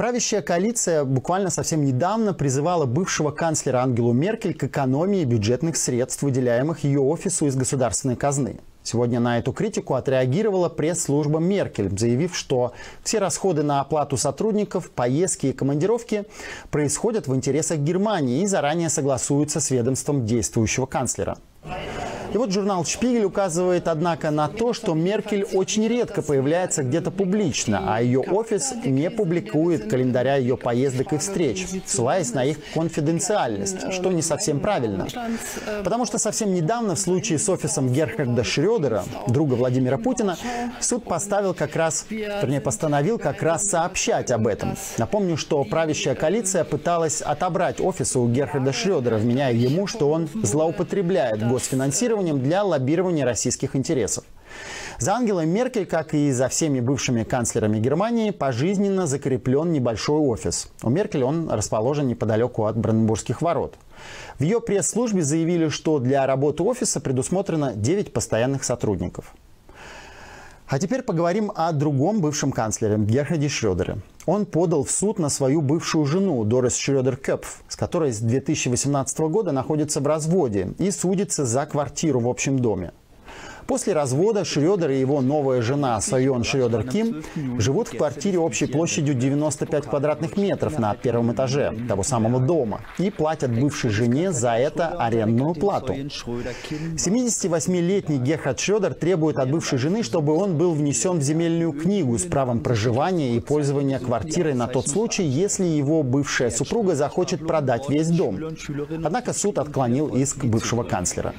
Правящая коалиция буквально совсем недавно призывала бывшего канцлера Ангелу Меркель к экономии бюджетных средств, выделяемых ее офису из государственной казны. Сегодня на эту критику отреагировала пресс-служба Меркель, заявив, что все расходы на оплату сотрудников, поездки и командировки происходят в интересах Германии и заранее согласуются с ведомством действующего канцлера. И вот журнал «Шпигель» указывает, однако, на то, что Меркель очень редко появляется где-то публично, а ее офис не публикует календаря ее поездок и встреч, ссылаясь на их конфиденциальность, что не совсем правильно. Потому что совсем недавно в случае с офисом Герхарда Шрёдера, друга Владимира Путина, суд поставил как раз, вернее, постановил как раз сообщать об этом. Напомню, что правящая коалиция пыталась отобрать офис у Герхарда Шрёдера, вменяя ему, что он злоупотребляет госфинансированием финансированием для лоббирования российских интересов. За Ангелой Меркель, как и за всеми бывшими канцлерами Германии, пожизненно закреплен небольшой офис. У Меркель он расположен неподалеку от Бранденбургских ворот. В ее пресс-службе заявили, что для работы офиса предусмотрено 9 постоянных сотрудников. А теперь поговорим о другом бывшем канцлере Герхарде Шрёдере. Он подал в суд на свою бывшую жену Дорис Шрёдер Кёпф, с которой с 2018 года находится в разводе и судится за квартиру в общем доме. После развода Шредер и его новая жена Сайон Шредер Ким живут в квартире общей площадью 95 квадратных метров на первом этаже того самого дома и платят бывшей жене за это арендную плату. 78-летний Герхард Шредер требует от бывшей жены, чтобы он был внесен в земельную книгу с правом проживания и пользования квартирой на тот случай, если его бывшая супруга захочет продать весь дом. Однако суд отклонил иск бывшего канцлера.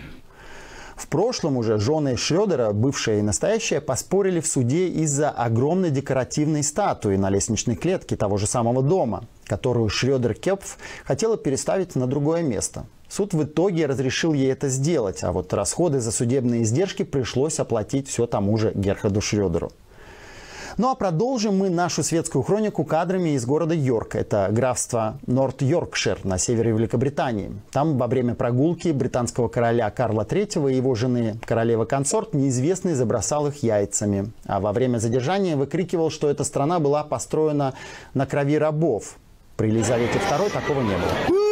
В прошлом уже жены Шредера, бывшая и настоящая, поспорили в суде из-за огромной декоративной статуи на лестничной клетке того же самого дома, которую Шредер Кепф хотела переставить на другое место. Суд в итоге разрешил ей это сделать, а вот расходы за судебные издержки пришлось оплатить все тому же Герхарду Шредеру. Ну а продолжим мы нашу светскую хронику кадрами из города Йорк. Это графство Норт-Йоркшир на севере Великобритании. Там во время прогулки британского короля Карла III и его жены королевы-консорт неизвестный забросал их яйцами. А во время задержания выкрикивал, что эта страна была построена на крови рабов. При Елизавете II такого не было.